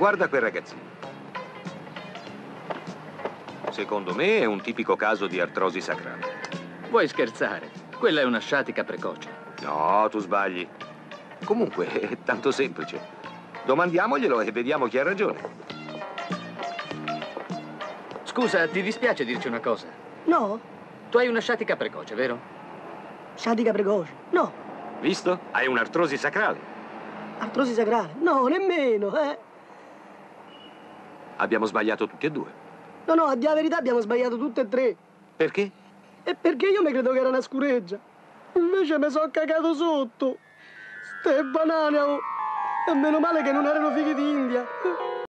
Guarda quel ragazzino. Secondo me è un tipico caso di artrosi sacrale. Vuoi scherzare? Quella è una sciatica precoce. No, tu sbagli. Comunque, è tanto semplice. Domandiamoglielo e vediamo chi ha ragione. Scusa, ti dispiace dirci una cosa? No, Tu hai una sciatica precoce, vero? sciatica precoce. No, Visto? Hai un'artrosi sacrale. artrosi sacrale. No, nemmeno, eh. Abbiamo sbagliato tutti e due. No, no, a dire la verità abbiamo sbagliato tutte e tre. Perché? E perché io mi credo che era una scureggia. Invece mi sono cagato sotto. Ste banane, oh. E meno male che non erano fighi d'India.